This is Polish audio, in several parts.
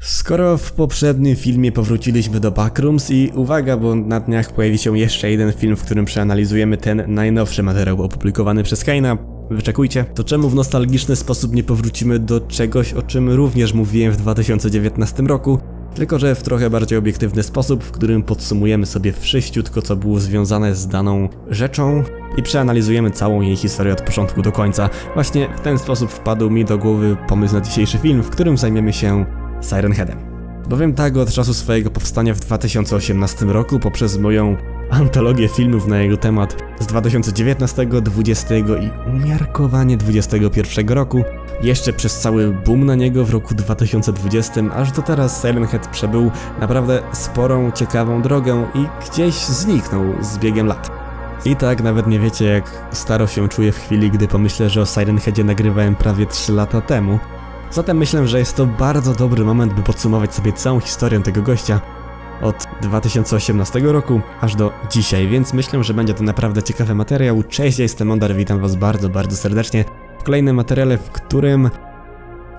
Skoro w poprzednim filmie powróciliśmy do Backrooms i uwaga, bo na dniach pojawi się jeszcze jeden film, w którym przeanalizujemy ten najnowszy materiał opublikowany przez Kaina, wyczekujcie, to czemu w nostalgiczny sposób nie powrócimy do czegoś, o czym również mówiłem w 2019 roku, tylko że w trochę bardziej obiektywny sposób, w którym podsumujemy sobie wszyściutko, co było związane z daną rzeczą i przeanalizujemy całą jej historię od początku do końca. Właśnie w ten sposób wpadł mi do głowy pomysł na dzisiejszy film, w którym zajmiemy się Siren Headem. Bowiem tak od czasu swojego powstania w 2018 roku poprzez moją antologię filmów na jego temat z 2019, 20 i umiarkowanie 21 roku, jeszcze przez cały boom na niego w roku 2020, aż do teraz Silent Head przebył naprawdę sporą, ciekawą drogę i gdzieś zniknął z biegiem lat. I tak nawet nie wiecie jak staro się czuję w chwili, gdy pomyślę, że o Siren Headzie nagrywałem prawie 3 lata temu. Zatem myślę, że jest to bardzo dobry moment, by podsumować sobie całą historię tego gościa od 2018 roku aż do dzisiaj, więc myślę, że będzie to naprawdę ciekawy materiał. Cześć, ja jestem Mondar, witam was bardzo, bardzo serdecznie w kolejnym materiale, w którym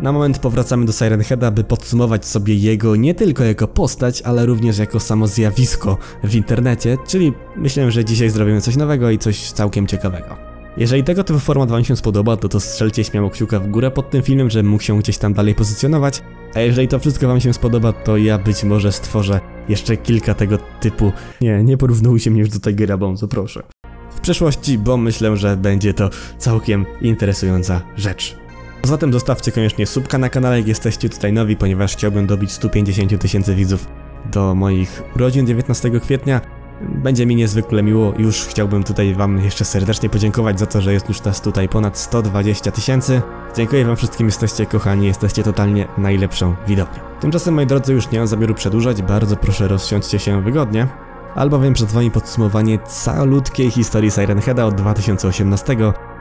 na moment powracamy do Siren Heada, by podsumować sobie jego nie tylko jako postać, ale również jako samo zjawisko w internecie, czyli myślę, że dzisiaj zrobimy coś nowego i coś całkiem ciekawego. Jeżeli tego typu format wam się spodoba, to to strzelcie śmiało kciuka w górę pod tym filmem, żeby mógł się gdzieś tam dalej pozycjonować. A jeżeli to wszystko wam się spodoba, to ja być może stworzę jeszcze kilka tego typu... Nie, nie porównujcie mnie już do Tigera Bombsu, proszę. W przyszłości, bo myślę, że będzie to całkiem interesująca rzecz. Zatem zostawcie koniecznie subka na kanale, jak jesteście tutaj nowi, ponieważ chciałbym dobić 150 tysięcy widzów do moich urodzin 19 kwietnia. Będzie mi niezwykle miło, już chciałbym tutaj wam jeszcze serdecznie podziękować za to, że jest już nas tutaj ponad 120 tysięcy. Dziękuję wam wszystkim, jesteście kochani, jesteście totalnie najlepszą widownią. Tymczasem moi drodzy już nie mam zamiaru przedłużać, bardzo proszę rozsiądźcie się wygodnie, albowiem przed wami podsumowanie calutkiej historii Siren Heada od 2018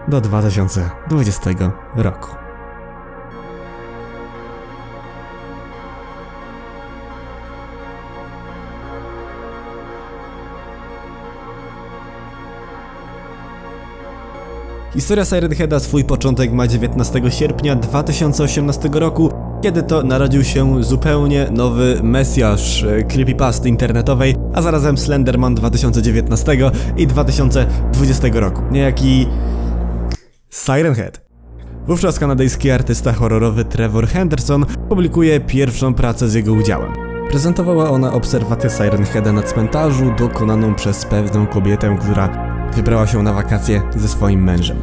do 2020 roku. Historia Siren Heada swój początek ma 19 sierpnia 2018 roku, kiedy to narodził się zupełnie nowy mesjasz e, creepypasty internetowej, a zarazem Slenderman 2019 i 2020 roku. Niejaki... Siren Head. Wówczas kanadyjski artysta horrorowy Trevor Henderson publikuje pierwszą pracę z jego udziałem. Prezentowała ona obserwację Siren Heada na cmentarzu dokonaną przez pewną kobietę, która wybrała się na wakacje ze swoim mężem.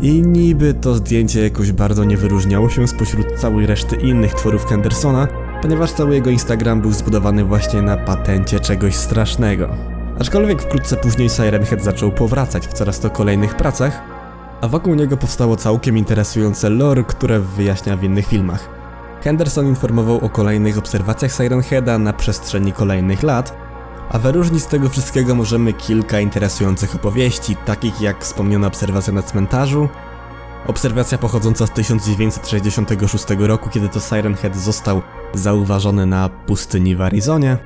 I niby to zdjęcie jakoś bardzo nie wyróżniało się spośród całej reszty innych tworów Hendersona, ponieważ cały jego Instagram był zbudowany właśnie na patencie czegoś strasznego. Aczkolwiek wkrótce później Siren Head zaczął powracać w coraz to kolejnych pracach, a wokół niego powstało całkiem interesujące lore, które wyjaśnia w innych filmach. Henderson informował o kolejnych obserwacjach Siren Heada na przestrzeni kolejnych lat, a wyróżnić z tego wszystkiego możemy kilka interesujących opowieści, takich jak wspomniana obserwacja na cmentarzu, obserwacja pochodząca z 1966 roku, kiedy to Siren Head został zauważony na pustyni w Arizonie,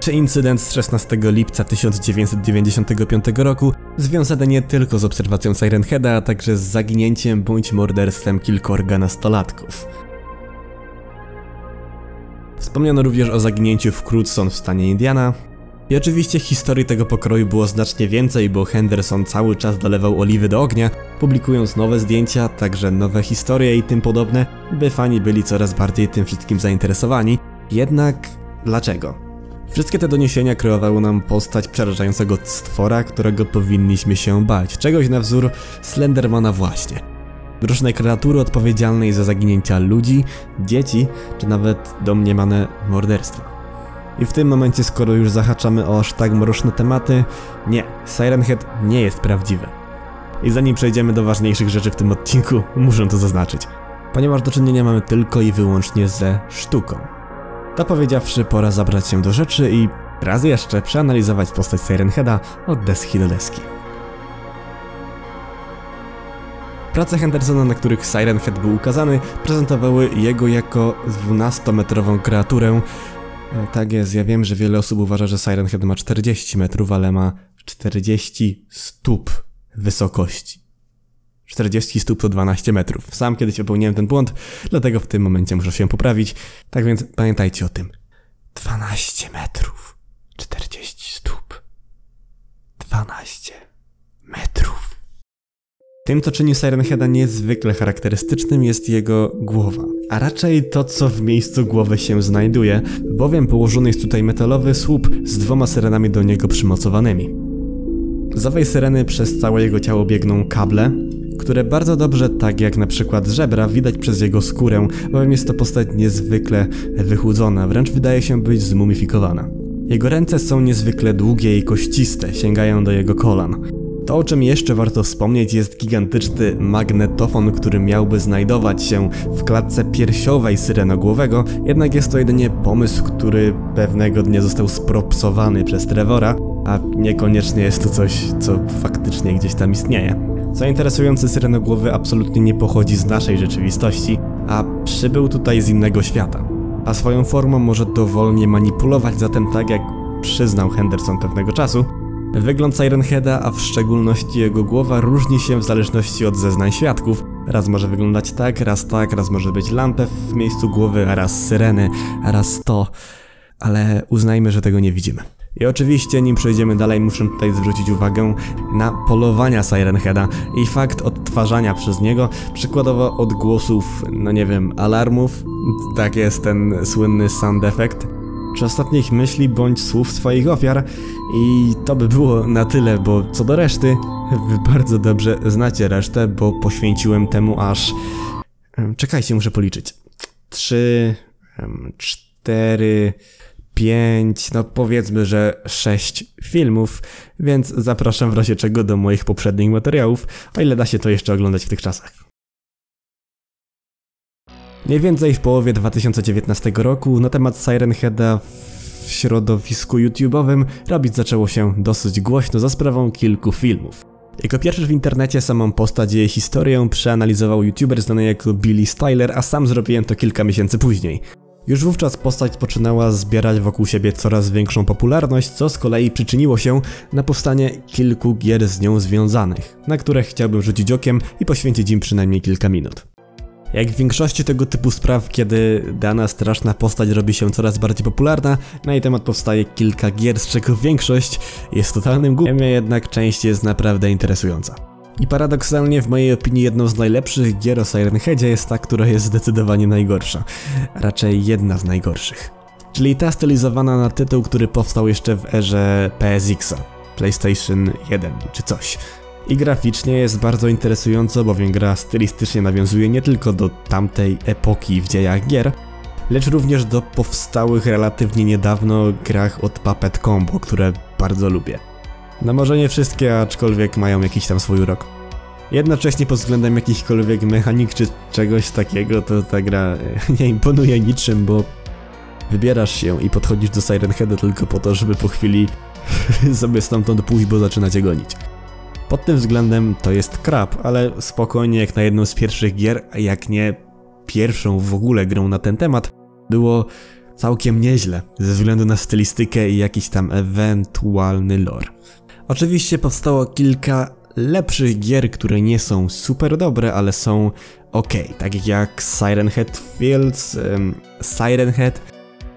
czy incydent z 16 lipca 1995 roku, związany nie tylko z obserwacją Siren Heada, a także z zaginięciem bądź morderstwem kilkorga nastolatków. Wspomniano również o zaginięciu w Crudson w stanie Indiana. I oczywiście historii tego pokroju było znacznie więcej, bo Henderson cały czas dolewał oliwy do ognia, publikując nowe zdjęcia, także nowe historie i tym podobne, by fani byli coraz bardziej tym wszystkim zainteresowani. Jednak dlaczego? Wszystkie te doniesienia kreowały nam postać przerażającego stwora, którego powinniśmy się bać. Czegoś na wzór Slendermana właśnie groźnej kreatury odpowiedzialnej za zaginięcia ludzi, dzieci, czy nawet domniemane morderstwa. I w tym momencie, skoro już zahaczamy o aż tak mroczne tematy, nie, Siren Head nie jest prawdziwe. I zanim przejdziemy do ważniejszych rzeczy w tym odcinku, muszę to zaznaczyć, ponieważ do czynienia mamy tylko i wyłącznie ze sztuką. To powiedziawszy, pora zabrać się do rzeczy i raz jeszcze przeanalizować postać Siren Heada od deski do deski. Prace Hendersona, na których Siren Head był ukazany, prezentowały jego jako 12-metrową kreaturę. E, tak jest, ja wiem, że wiele osób uważa, że Siren Head ma 40 metrów, ale ma 40 stóp wysokości. 40 stóp to 12 metrów. Sam kiedyś popełniłem ten błąd, dlatego w tym momencie muszę się poprawić. Tak więc pamiętajcie o tym. 12 metrów. 40 stóp. 12 metrów. Tym, co czyni Siren Heada niezwykle charakterystycznym jest jego głowa, a raczej to, co w miejscu głowy się znajduje, bowiem położony jest tutaj metalowy słup z dwoma syrenami do niego przymocowanymi. Z owej syreny przez całe jego ciało biegną kable, które bardzo dobrze, tak jak na przykład żebra, widać przez jego skórę, bowiem jest to postać niezwykle wychudzona, wręcz wydaje się być zmumifikowana. Jego ręce są niezwykle długie i kościste, sięgają do jego kolan. To, o czym jeszcze warto wspomnieć, jest gigantyczny magnetofon, który miałby znajdować się w klatce piersiowej syrenogłowego, jednak jest to jedynie pomysł, który pewnego dnia został spropsowany przez Trevora, a niekoniecznie jest to coś, co faktycznie gdzieś tam istnieje. Co interesujące, Syrenogłowy absolutnie nie pochodzi z naszej rzeczywistości, a przybył tutaj z innego świata. A swoją formą może dowolnie manipulować, zatem tak jak przyznał Henderson pewnego czasu, wygląd Siren Heada, a w szczególności jego głowa różni się w zależności od zeznań świadków. Raz może wyglądać tak, raz tak, raz może być lampę w miejscu głowy, a raz syreny, a raz to, ale uznajmy, że tego nie widzimy. I oczywiście, nim przejdziemy dalej, muszę tutaj zwrócić uwagę na polowania Siren Heada i fakt odtwarzania przez niego, przykładowo odgłosów, no nie wiem, alarmów, tak jest ten słynny sound effect, czy ostatnich myśli bądź słów swoich ofiar i to by było na tyle, bo co do reszty, wy bardzo dobrze znacie resztę, bo poświęciłem temu aż... Czekajcie, muszę policzyć. Trzy... Cztery pięć, no powiedzmy, że sześć filmów, więc zapraszam w razie czego do moich poprzednich materiałów, o ile da się to jeszcze oglądać w tych czasach. Mniej więcej w połowie 2019 roku na temat Siren Heada w środowisku YouTube'owym robić zaczęło się dosyć głośno za sprawą kilku filmów. Jako pierwszy w internecie samą postać i jej historię przeanalizował youtuber znany jako Billy Styler, a sam zrobiłem to kilka miesięcy później. Już wówczas postać poczynała zbierać wokół siebie coraz większą popularność, co z kolei przyczyniło się na powstanie kilku gier z nią związanych, na które chciałbym rzucić okiem i poświęcić im przynajmniej kilka minut. Jak w większości tego typu spraw, kiedy dana straszna postać robi się coraz bardziej popularna, na jej temat powstaje kilka gier, z czego większość jest totalnym głupiem, jednak część jest naprawdę interesująca. I paradoksalnie w mojej opinii jedną z najlepszych gier o Siren Headzie jest ta, która jest zdecydowanie najgorsza. Raczej jedna z najgorszych. Czyli ta stylizowana na tytuł, który powstał jeszcze w erze PSX-a, PlayStation 1 czy coś. I graficznie jest bardzo interesująco, bowiem gra stylistycznie nawiązuje nie tylko do tamtej epoki w dziejach gier, lecz również do powstałych relatywnie niedawno grach od Puppet Combo, które bardzo lubię. No może nie wszystkie, aczkolwiek mają jakiś tam swój urok. Jednocześnie pod względem jakichkolwiek mechanik czy czegoś takiego, to ta gra e, nie imponuje niczym, bo wybierasz się i podchodzisz do Siren Heada tylko po to, żeby po chwili sobie stamtąd pójść, bo zaczyna cię gonić. Pod tym względem to jest krab, ale spokojnie jak na jedną z pierwszych gier, a jak nie pierwszą w ogóle grą na ten temat, było całkiem nieźle, ze względu na stylistykę i jakiś tam ewentualny lore. Oczywiście powstało kilka lepszych gier, które nie są super dobre, ale są ok, tak jak Siren Head Fields, um, Siren Head,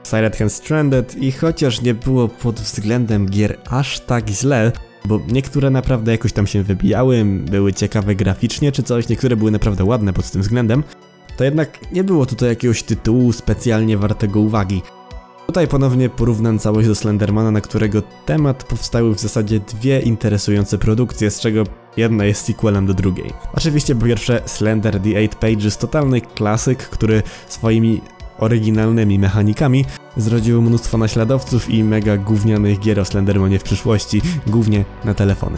Siren Head Stranded i chociaż nie było pod względem gier aż tak źle, bo niektóre naprawdę jakoś tam się wybijały, były ciekawe graficznie czy coś, niektóre były naprawdę ładne pod tym względem, to jednak nie było tutaj jakiegoś tytułu specjalnie wartego uwagi. Tutaj ponownie porównam całość do Slendermana, na którego temat powstały w zasadzie dwie interesujące produkcje, z czego jedna jest sequelem do drugiej. Oczywiście po pierwsze Slender The Eight Pages, totalny klasyk, który swoimi oryginalnymi mechanikami zrodził mnóstwo naśladowców i mega gównianych gier o Slendermanie w przyszłości, głównie na telefony.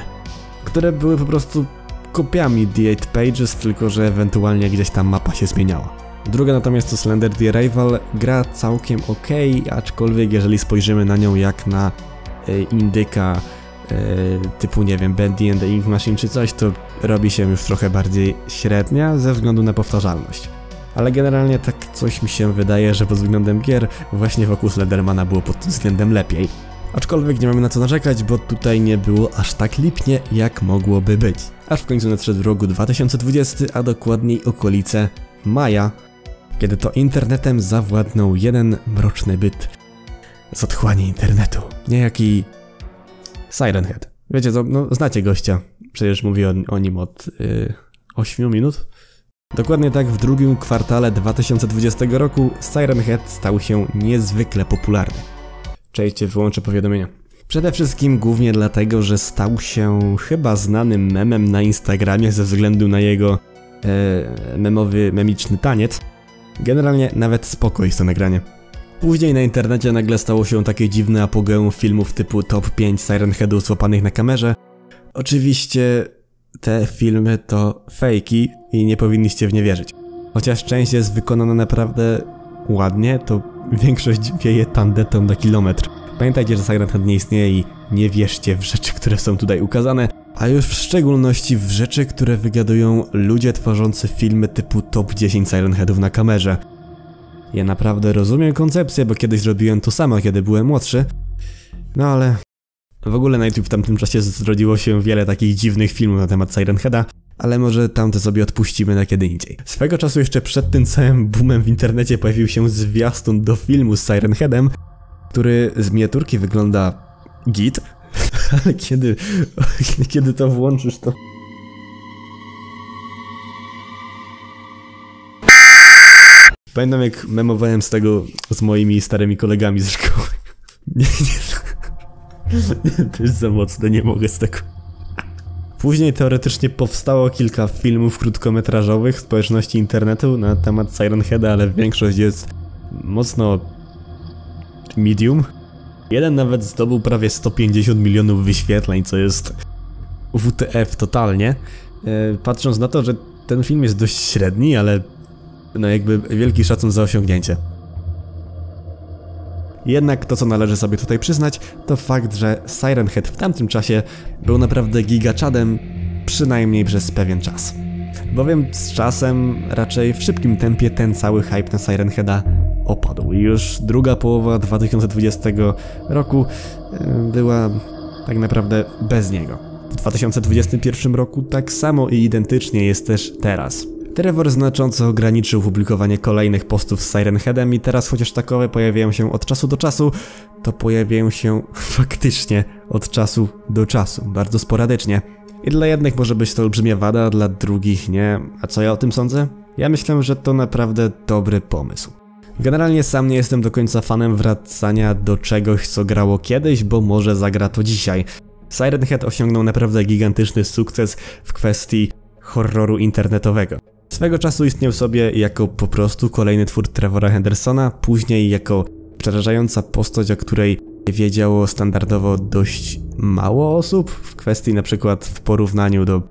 Które były po prostu kopiami The Eight Pages, tylko że ewentualnie gdzieś tam mapa się zmieniała. Druga natomiast to Slender The Rival gra całkiem ok, aczkolwiek jeżeli spojrzymy na nią jak na e, indyka e, typu nie wiem Bendy and the Ink Machine czy coś, to robi się już trochę bardziej średnia ze względu na powtarzalność. Ale generalnie tak coś mi się wydaje, że pod względem gier właśnie wokół Slendermana było pod względem lepiej. Aczkolwiek nie mamy na co narzekać, bo tutaj nie było aż tak lipnie, jak mogłoby być. Aż w końcu nadszedł roku 2020, a dokładniej okolice maja, kiedy to internetem zawładnął jeden mroczny byt z otchłani internetu. Niejaki Siren Head. Wiecie co, no znacie gościa, przecież mówię o, o nim od yy, 8 minut. Dokładnie tak w drugim kwartale 2020 roku Siren Head stał się niezwykle popularny. Czejcie, wyłączę powiadomienia. Przede wszystkim głównie dlatego, że stał się chyba znanym memem na Instagramie ze względu na jego e, memowy, memiczny taniec. Generalnie nawet spoko jest to nagranie. Później na internecie nagle stało się takie dziwne apogeum filmów typu top 5 Siren Headów złapanych na kamerze. Oczywiście te filmy to fejki i nie powinniście w nie wierzyć. Chociaż część jest wykonana naprawdę ładnie, to większość wieje tandetą na kilometr. Pamiętajcie, że Siren Head nie istnieje i nie wierzcie w rzeczy, które są tutaj ukazane, a już w szczególności w rzeczy, które wygadują ludzie tworzący filmy typu top 10 Siren Headów na kamerze. Ja naprawdę rozumiem koncepcję, bo kiedyś zrobiłem to samo, kiedy byłem młodszy, no ale w ogóle na YouTube w tamtym czasie zrodziło się wiele takich dziwnych filmów na temat Siren Heada, ale może tamte sobie odpuścimy na kiedy indziej. Swego czasu jeszcze przed tym całym boomem w internecie pojawił się zwiastun do filmu z Siren Headem, który z miniaturki wygląda git, ale kiedy, kiedy to włączysz to... Pamiętam jak memowałem z tego z moimi starymi kolegami z szkoły. Nie, nie, to jest za mocne, nie mogę z tego. Później teoretycznie powstało kilka filmów krótkometrażowych społeczności internetu na temat Siren Heada, ale większość jest mocno medium. Jeden nawet zdobył prawie 150 milionów wyświetleń, co jest WTF totalnie. E, patrząc na to, że ten film jest dość średni, ale no jakby wielki szacun za osiągnięcie. Jednak to, co należy sobie tutaj przyznać, to fakt, że Siren Head w tamtym czasie był naprawdę gigaczadem, przynajmniej przez pewien czas. Bowiem z czasem, raczej w szybkim tempie, ten cały hype na Siren Heada opadł. I już druga połowa 2020 roku e, była tak naprawdę bez niego. W 2021 roku tak samo i identycznie jest też teraz. Trevor znacząco ograniczył publikowanie kolejnych postów z Siren Headem i teraz chociaż takowe pojawiają się od czasu do czasu, to pojawiają się faktycznie od czasu do czasu, bardzo sporadycznie. I dla jednych może być to olbrzymia wada, dla drugich nie. A co ja o tym sądzę? Ja myślę, że to naprawdę dobry pomysł. Generalnie sam nie jestem do końca fanem wracania do czegoś, co grało kiedyś, bo może zagra to dzisiaj. Siren Head osiągnął naprawdę gigantyczny sukces w kwestii horroru internetowego. Swego czasu istniał sobie jako po prostu kolejny twór Trevora Hendersona, później jako przerażająca postać, o której wiedziało standardowo dość mało osób, w kwestii na przykład w porównaniu do...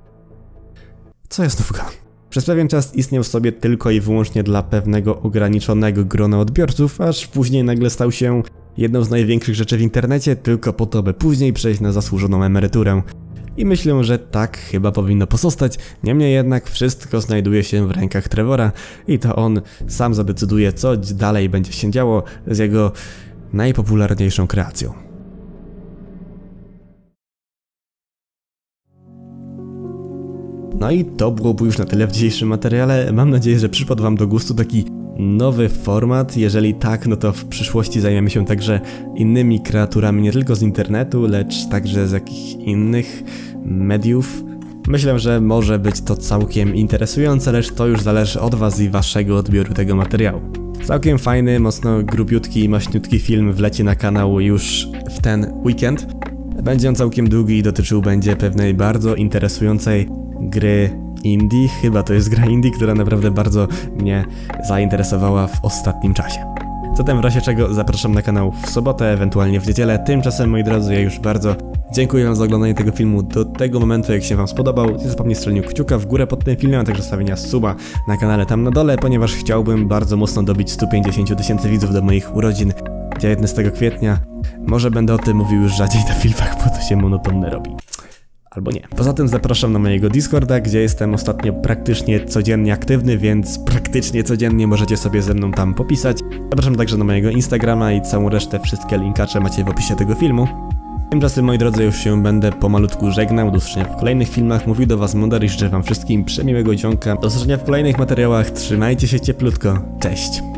Co jest nowego? Przez pewien czas istniał sobie tylko i wyłącznie dla pewnego ograniczonego grona odbiorców, aż później nagle stał się jedną z największych rzeczy w internecie, tylko po to, by później przejść na zasłużoną emeryturę. I myślę, że tak chyba powinno pozostać, niemniej jednak wszystko znajduje się w rękach Trevora i to on sam zadecyduje, co dalej będzie się działo z jego najpopularniejszą kreacją. No i to byłoby już na tyle w dzisiejszym materiale. Mam nadzieję, że przypadł Wam do gustu taki nowy format. Jeżeli tak, no to w przyszłości zajmiemy się także innymi kreaturami, nie tylko z internetu, lecz także z jakichś innych mediów. Myślę, że może być to całkiem interesujące, lecz to już zależy od Was i Waszego odbioru tego materiału. Całkiem fajny, mocno grubiutki i maśniutki film wleci na kanał już w ten weekend. Będzie on całkiem długi i dotyczył będzie pewnej bardzo interesującej gry indie. Chyba to jest gra indie, która naprawdę bardzo mnie zainteresowała w ostatnim czasie. Zatem w razie czego zapraszam na kanał w sobotę, ewentualnie w niedzielę. Tymczasem moi drodzy, ja już bardzo dziękuję wam za oglądanie tego filmu do tego momentu, jak się wam spodobał. Nie zapomnij strzelić kciuka w górę pod tym filmem, a także stawienia suba na kanale tam na dole, ponieważ chciałbym bardzo mocno dobić 150 tysięcy widzów do moich urodzin 19 kwietnia. Może będę o tym mówił już rzadziej na filmach, bo to się monotonne robi albo nie. Poza tym zapraszam na mojego Discorda, gdzie jestem ostatnio praktycznie codziennie aktywny, więc praktycznie codziennie możecie sobie ze mną tam popisać. Zapraszam także na mojego Instagrama i całą resztę, wszystkie linkacze macie w opisie tego filmu. Tymczasem moi drodzy już się będę pomalutku żegnał, do usłyszenia w kolejnych filmach, mówił do was Mundar i życzę wam wszystkim przemiłego dzionka, do usłyszenia w kolejnych materiałach, trzymajcie się cieplutko, cześć!